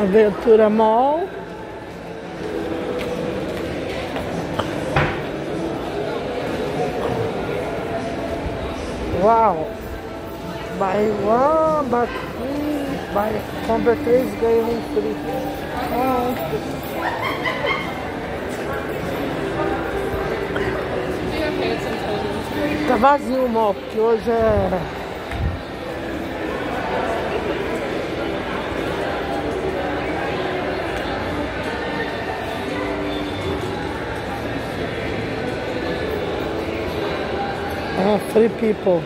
Aventura Mall. Uau! Buy one. Buy, compra três, ganha um free. Ah. Tá vazio o mall, porque hoje é... É free people.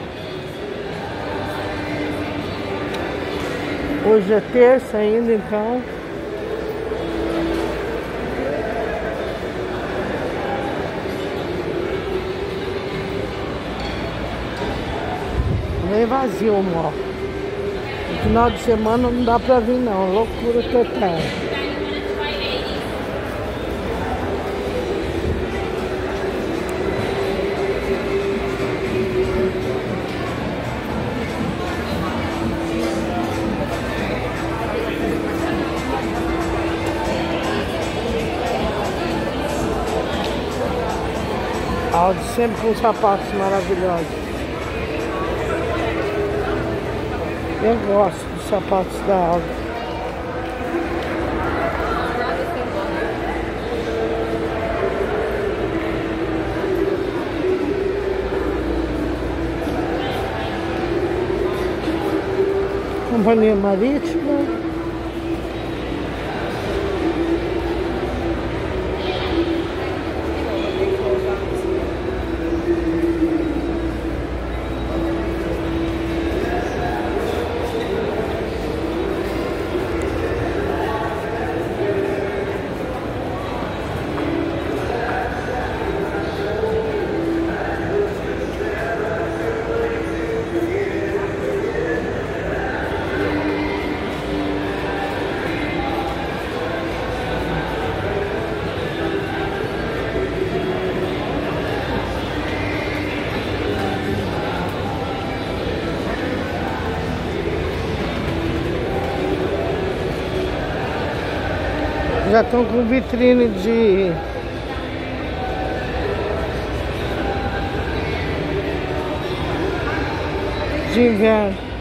Hoje é terça ainda, então. Bem vazio mall. No final de semana não dá pra vir não, loucura total. Aldi sempre com sapatos maravilhosos. Eu gosto dos sapatos da Aldi. Companhia Marítima. Já estão com vitrine de de inverno.